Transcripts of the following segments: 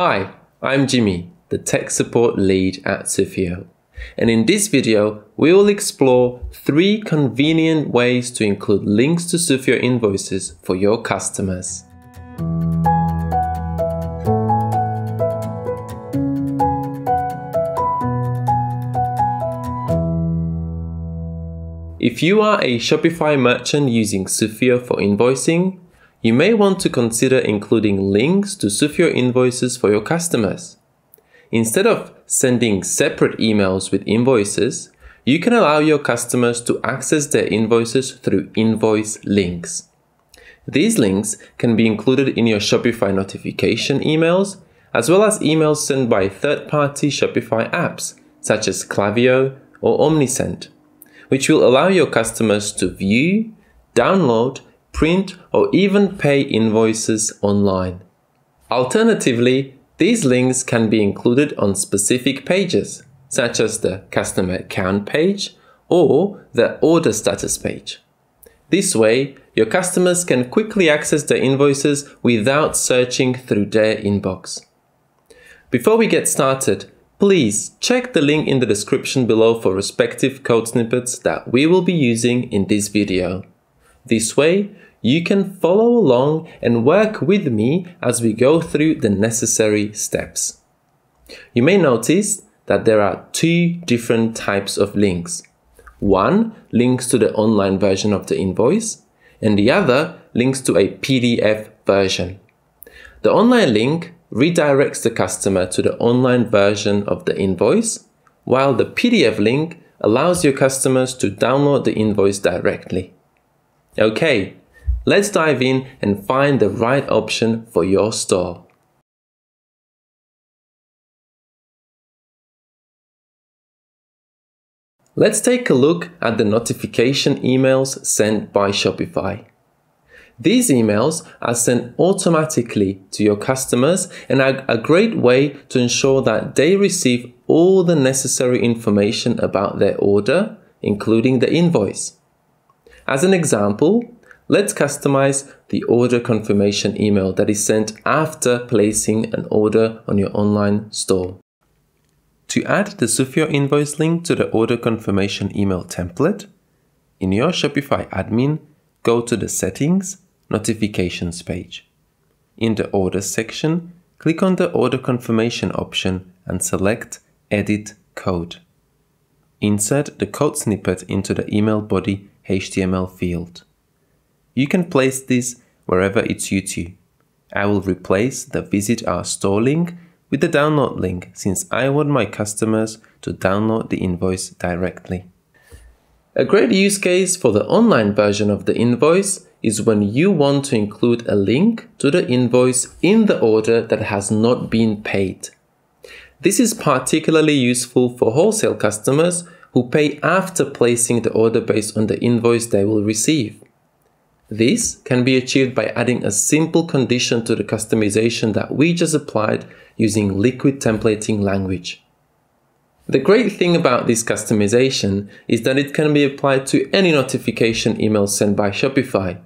Hi, I'm Jimmy, the tech support lead at Sufio. And in this video, we will explore three convenient ways to include links to Sufio invoices for your customers. If you are a Shopify merchant using Sufio for invoicing, you may want to consider including links to Sufio invoices for your customers. Instead of sending separate emails with invoices, you can allow your customers to access their invoices through invoice links. These links can be included in your Shopify notification emails, as well as emails sent by third-party Shopify apps, such as Klaviyo or Omnisend, which will allow your customers to view, download, print, or even pay invoices online. Alternatively, these links can be included on specific pages, such as the customer account page or the order status page. This way, your customers can quickly access their invoices without searching through their inbox. Before we get started, please check the link in the description below for respective code snippets that we will be using in this video. This way, you can follow along and work with me as we go through the necessary steps. You may notice that there are two different types of links. One links to the online version of the invoice, and the other links to a PDF version. The online link redirects the customer to the online version of the invoice, while the PDF link allows your customers to download the invoice directly. Okay, let's dive in and find the right option for your store. Let's take a look at the notification emails sent by Shopify. These emails are sent automatically to your customers and are a great way to ensure that they receive all the necessary information about their order, including the invoice. As an example, let's customize the order confirmation email that is sent after placing an order on your online store. To add the Sufio invoice link to the order confirmation email template, in your Shopify admin, go to the Settings Notifications page. In the Orders section, click on the Order Confirmation option and select Edit Code. Insert the code snippet into the email body HTML field. You can place this wherever it suits you. I will replace the Visit Our Store link with the download link since I want my customers to download the invoice directly. A great use case for the online version of the invoice is when you want to include a link to the invoice in the order that has not been paid. This is particularly useful for wholesale customers who pay after placing the order based on the invoice they will receive. This can be achieved by adding a simple condition to the customization that we just applied using liquid templating language. The great thing about this customization is that it can be applied to any notification email sent by Shopify,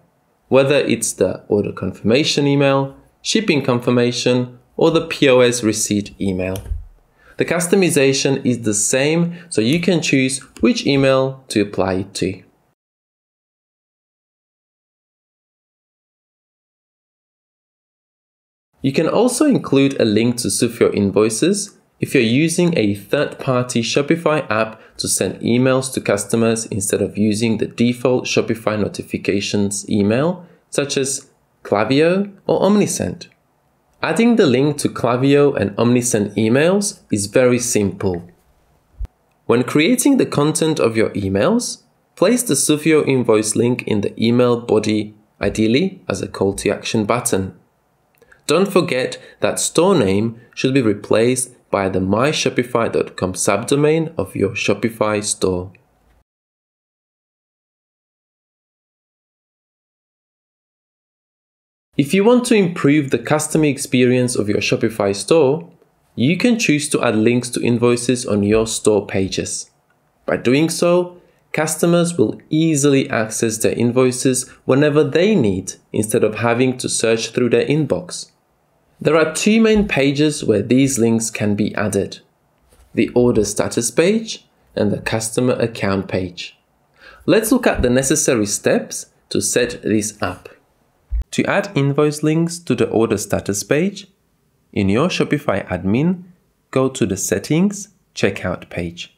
whether it's the order confirmation email, shipping confirmation, or the POS receipt email. The customization is the same, so you can choose which email to apply it to. You can also include a link to Sufio invoices if you're using a third-party Shopify app to send emails to customers instead of using the default Shopify notifications email, such as Klaviyo or Omnisend. Adding the link to Klaviyo and Omnisend emails is very simple. When creating the content of your emails, place the Sufio invoice link in the email body, ideally as a call to action button. Don't forget that store name should be replaced by the myshopify.com subdomain of your Shopify store. If you want to improve the customer experience of your Shopify store, you can choose to add links to invoices on your store pages. By doing so, customers will easily access their invoices whenever they need instead of having to search through their inbox. There are two main pages where these links can be added. The order status page and the customer account page. Let's look at the necessary steps to set this up. To add invoice links to the order status page, in your Shopify admin, go to the Settings Checkout page.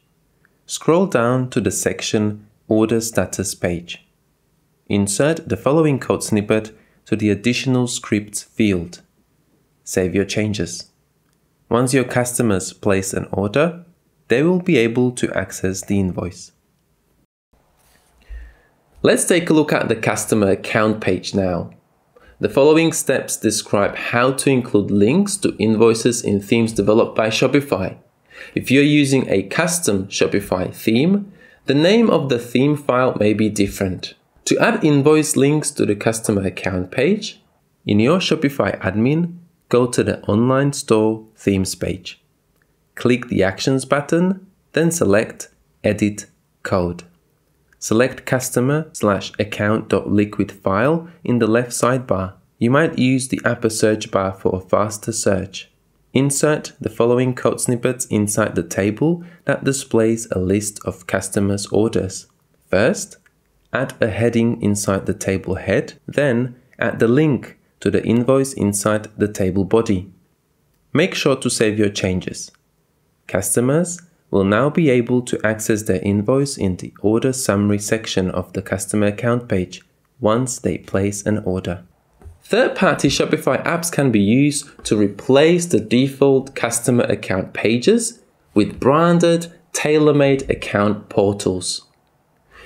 Scroll down to the section Order Status page. Insert the following code snippet to the additional scripts field. Save your changes. Once your customers place an order, they will be able to access the invoice. Let's take a look at the customer account page now. The following steps describe how to include links to invoices in themes developed by Shopify. If you're using a custom Shopify theme, the name of the theme file may be different. To add invoice links to the customer account page, in your Shopify admin, go to the Online Store Themes page. Click the Actions button, then select Edit Code. Select customer slash account.liquid file in the left sidebar. You might use the upper search bar for a faster search. Insert the following code snippets inside the table that displays a list of customers' orders. First, add a heading inside the table head, then add the link to the invoice inside the table body. Make sure to save your changes. Customers will now be able to access their invoice in the order summary section of the customer account page once they place an order. Third-party Shopify apps can be used to replace the default customer account pages with branded, tailor-made account portals.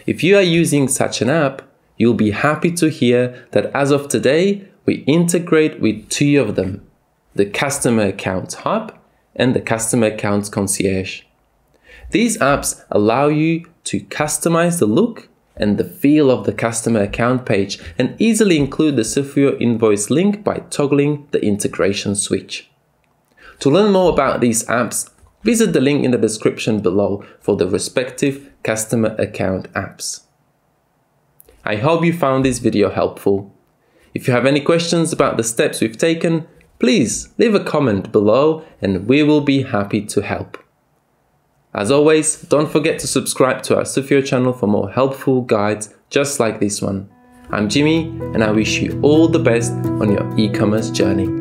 If you are using such an app, you'll be happy to hear that as of today, we integrate with two of them, the Customer Accounts Hub and the Customer Accounts Concierge. These apps allow you to customize the look and the feel of the customer account page and easily include the Sufio invoice link by toggling the integration switch. To learn more about these apps, visit the link in the description below for the respective customer account apps. I hope you found this video helpful. If you have any questions about the steps we've taken, please leave a comment below and we will be happy to help. As always, don't forget to subscribe to our Sufio channel for more helpful guides just like this one. I'm Jimmy and I wish you all the best on your e-commerce journey.